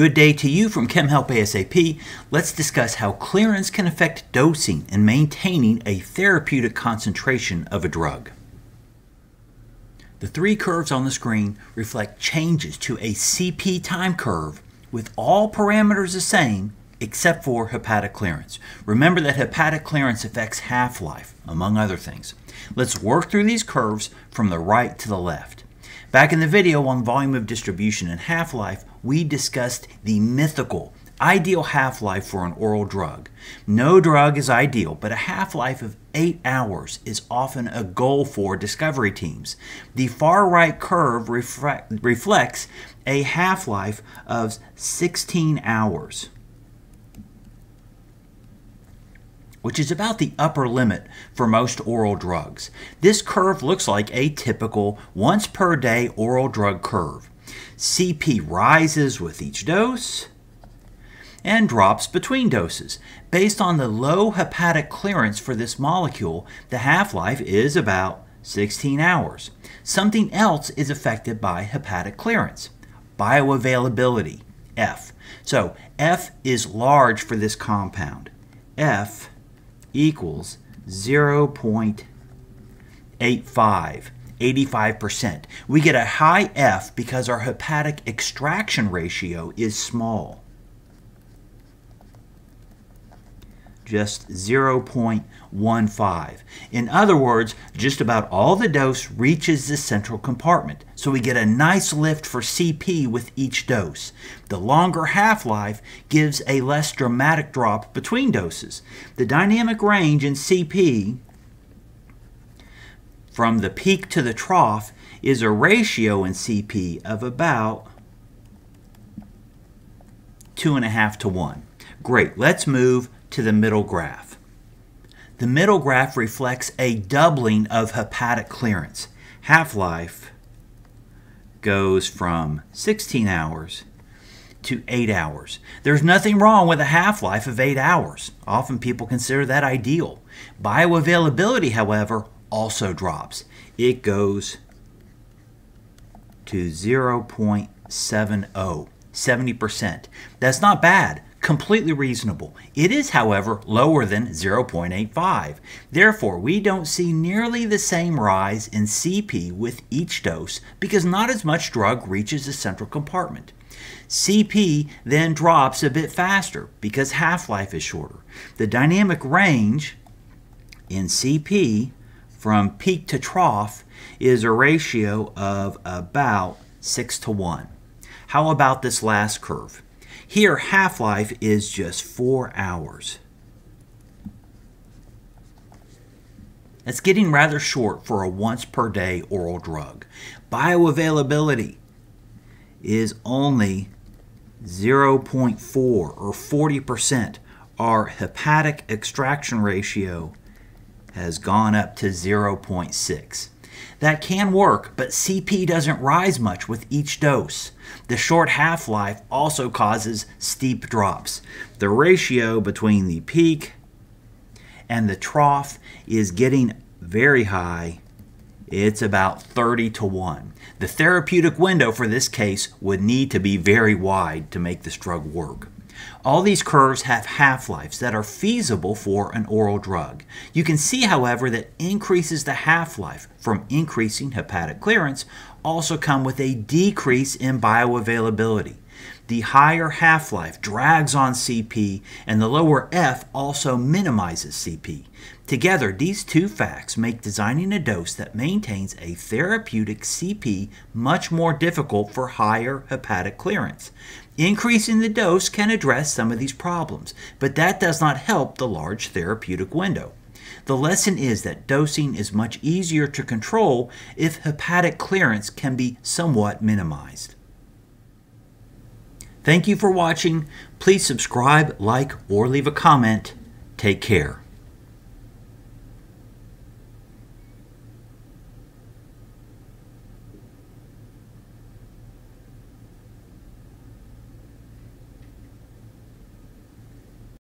Good day to you from ChemHelp ASAP. Let's discuss how clearance can affect dosing and maintaining a therapeutic concentration of a drug. The three curves on the screen reflect changes to a CP time curve with all parameters the same except for hepatic clearance. Remember that hepatic clearance affects half-life, among other things. Let's work through these curves from the right to the left. Back in the video on volume of distribution and half-life, we discussed the mythical ideal half-life for an oral drug. No drug is ideal, but a half-life of 8 hours is often a goal for discovery teams. The far right curve reflects a half-life of 16 hours. Which is about the upper limit for most oral drugs. This curve looks like a typical once per day oral drug curve. CP rises with each dose and drops between doses. Based on the low hepatic clearance for this molecule, the half-life is about 16 hours. Something else is affected by hepatic clearance. Bioavailability, F. So F is large for this compound. F equals 0.85, 85%. We get a high F because our hepatic extraction ratio is small. Just 0.15. In other words, just about all the dose reaches the central compartment, so we get a nice lift for CP with each dose. The longer half-life gives a less dramatic drop between doses. The dynamic range in CP from the peak to the trough is a ratio in CP of about 2.5 to 1. Great, let's move to the middle graph. The middle graph reflects a doubling of hepatic clearance. Half-life goes from 16 hours to 8 hours. There's nothing wrong with a half-life of 8 hours. Often people consider that ideal. Bioavailability, however, also drops. It goes to 0.70, 70%. That's not bad completely reasonable. It is, however, lower than 0.85. Therefore, we don't see nearly the same rise in CP with each dose because not as much drug reaches the central compartment. CP then drops a bit faster because half-life is shorter. The dynamic range in CP from peak to trough is a ratio of about 6 to 1. How about this last curve? Here, half-life is just 4 hours. That's getting rather short for a once per day oral drug. Bioavailability is only 0.4 or 40%. Our hepatic extraction ratio has gone up to 0.6. That can work, but CP doesn't rise much with each dose. The short half-life also causes steep drops. The ratio between the peak and the trough is getting very high. It's about 30 to 1. The therapeutic window for this case would need to be very wide to make this drug work. All these curves have half-lives that are feasible for an oral drug. You can see, however, that increases the half-life from increasing hepatic clearance also come with a decrease in bioavailability. The higher half-life drags on CP and the lower F also minimizes CP. Together, these two facts make designing a dose that maintains a therapeutic CP much more difficult for higher hepatic clearance. Increasing the dose can address some of these problems, but that does not help the large therapeutic window. The lesson is that dosing is much easier to control if hepatic clearance can be somewhat minimized. Thank you for watching. Please subscribe, like, or leave a comment. Take care.